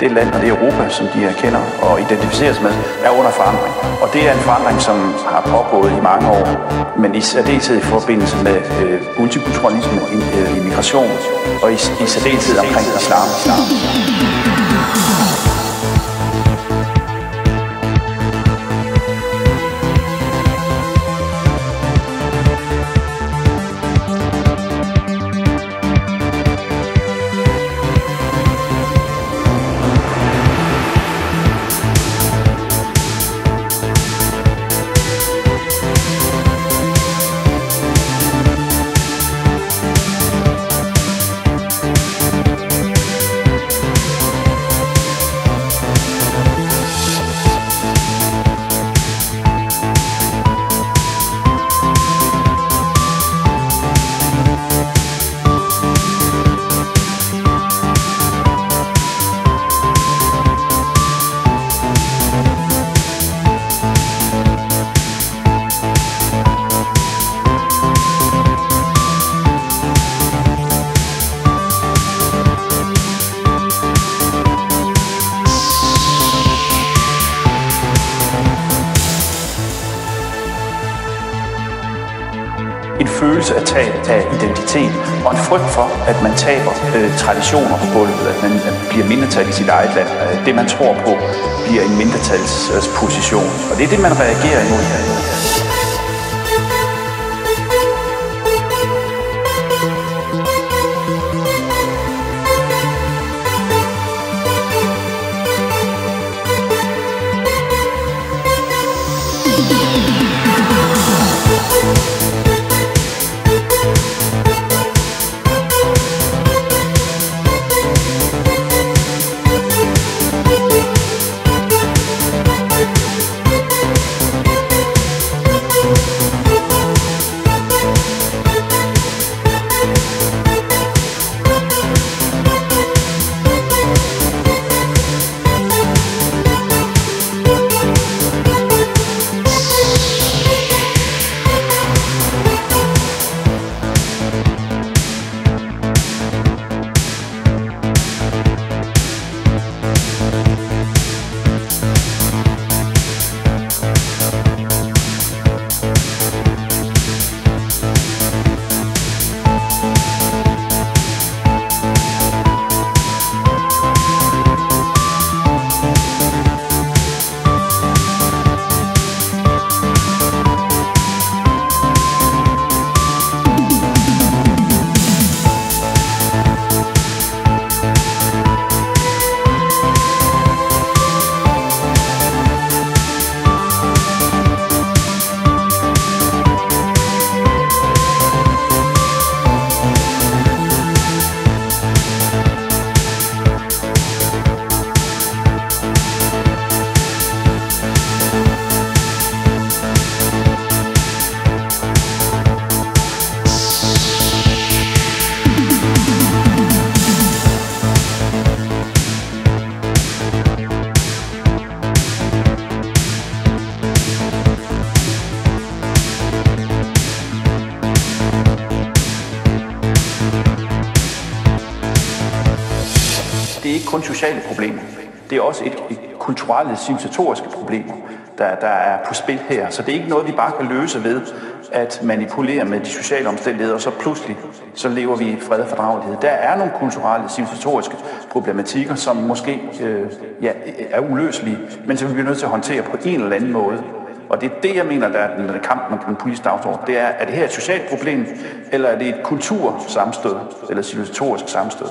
det land og det Europa, som de erkender og identificeres med, er under forandring. Og det er en forandring, som har pågået i mange år, men i særdeleshed i forbindelse med øh, multikulturalisme, øh, immigration og i, i særdeleshed omkring islam. islam. En følelse af tab af identitet, og en frygt for, at man taber øh, traditioner på gulvet, at man at bliver mindretal i sit eget land. Øh, det, man tror på, bliver en mindretalsposition. Og det er det, man reagerer imod her. Ikke kun sociale problemer. Det er også et, et kulturelle, civilisatoriske problemer, der, der er på spil her. Så det er ikke noget, vi bare kan løse ved at manipulere med de sociale omstændigheder, og så pludselig så lever vi i fred og fordragelighed. Der er nogle kulturelle, civilisatoriske problematikker, som måske øh, ja, er uløselige, men som vi bliver nødt til at håndtere på en eller anden måde. Og det er det, jeg mener, der er den, kamp med den politiske dagsorden. Det er, er det her et socialt problem, eller er det et kultursamstød, eller civilisatorisk samstød?